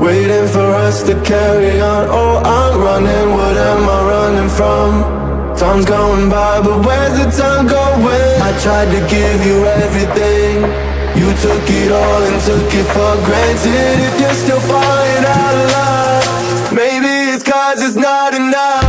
Waiting for us to carry on. Oh, I'm running, what am I running from? Time's going by, but where's the time going? I tried to give you everything. You took it all and took it for granted. If you're still falling out of love Maybe it's cause it's not enough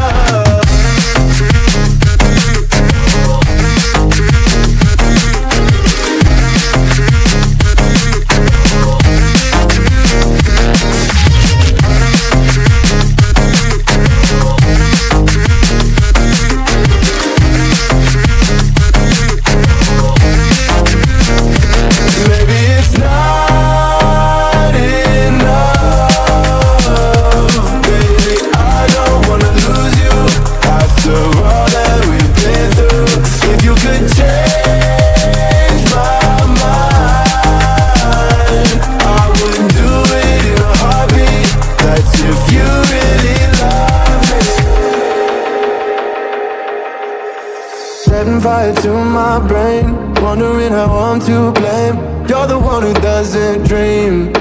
To my brain Wondering how I'm to blame You're the one who doesn't dream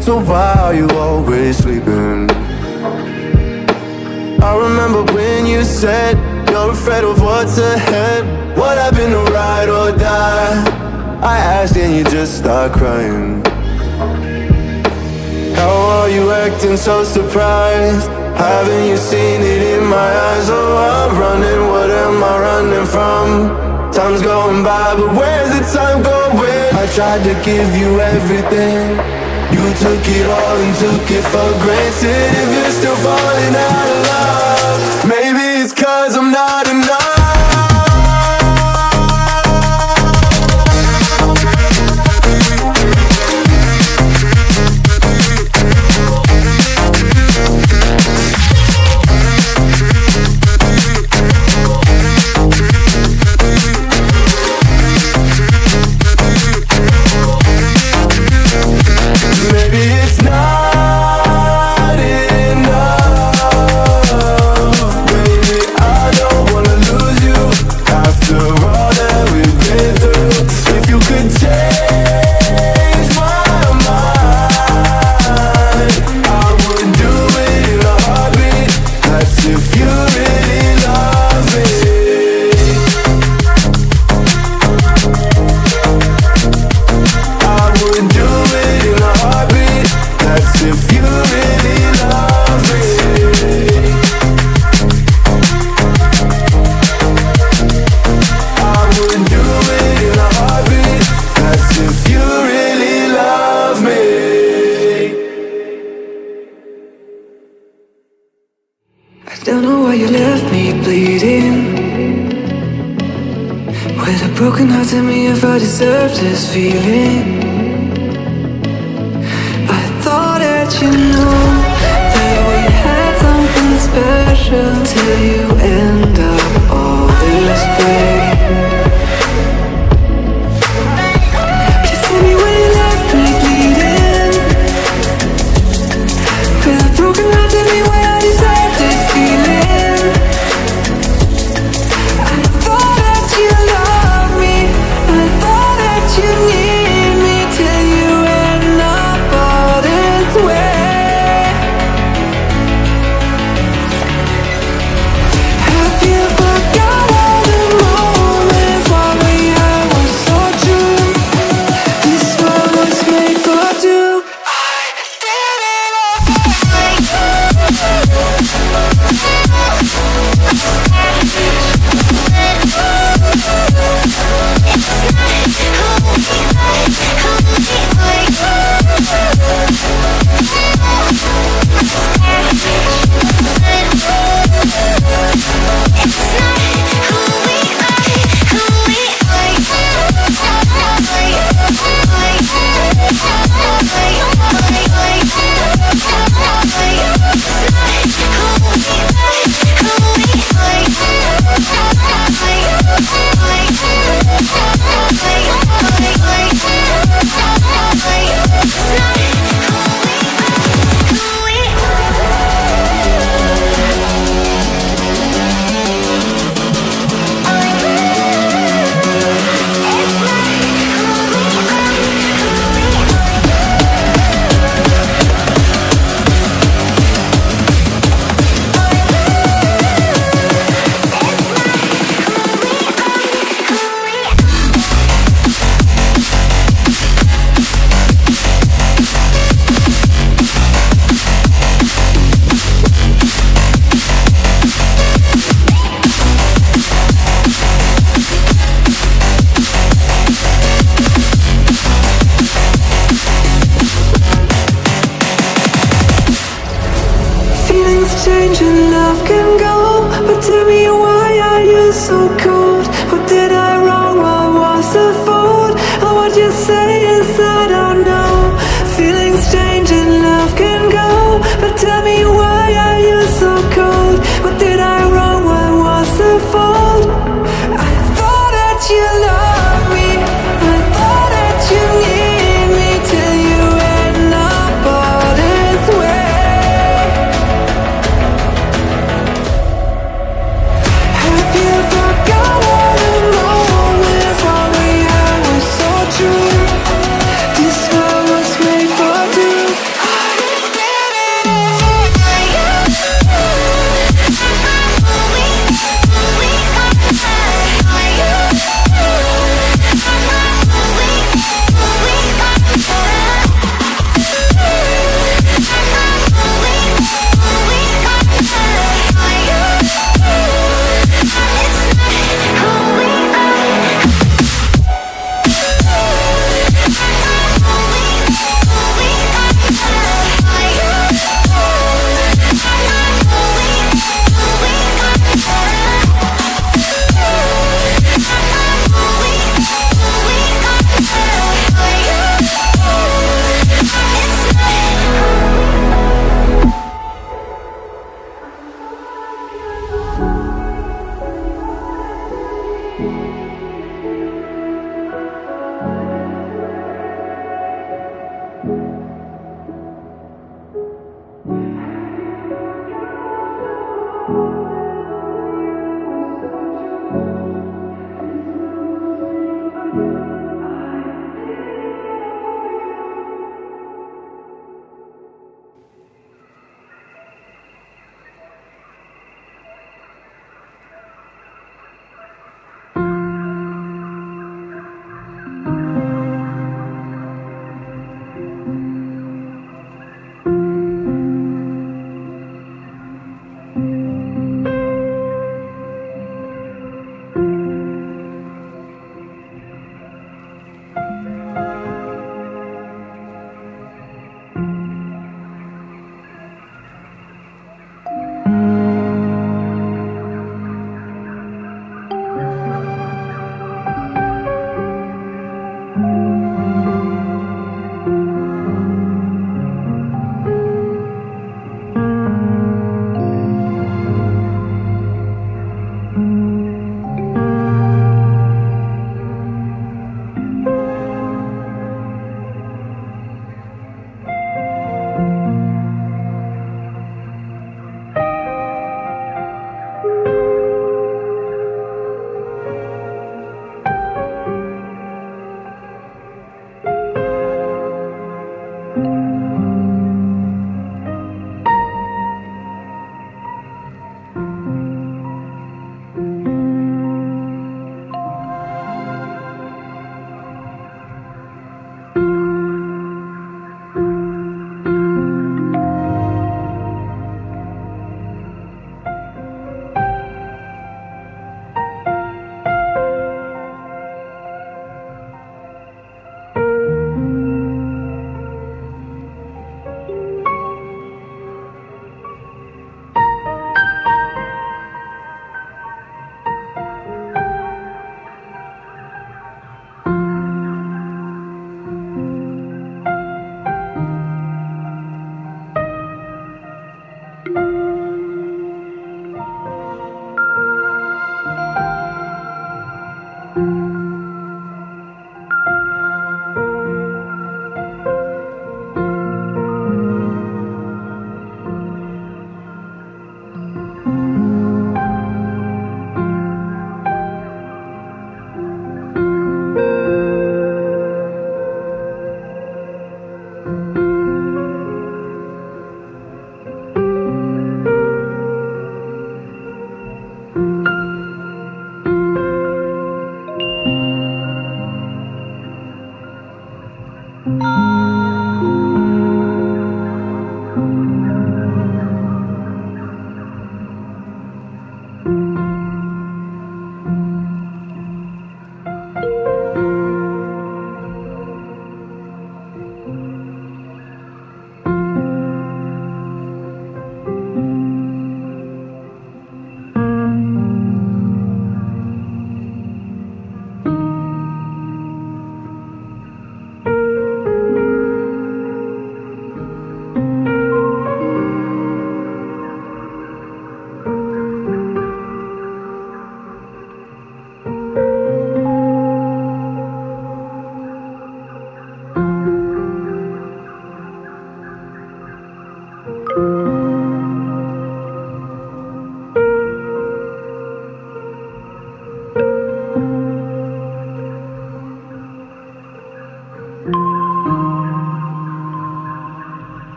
So why are you always sleeping? I remember when you said You're afraid of what's ahead What happened to ride or die? I asked and you just start crying how are you acting so surprised? Haven't you seen it in my eyes? Oh, I'm running, what am I running from? Time's going by, but where's the time going? I tried to give you everything You took it all and took it for granted If you're still falling out of love Maybe it's cause I'm not enough heart, tell me if I deserve this feeling. I thought that you knew That we had something special Till you end up and love can go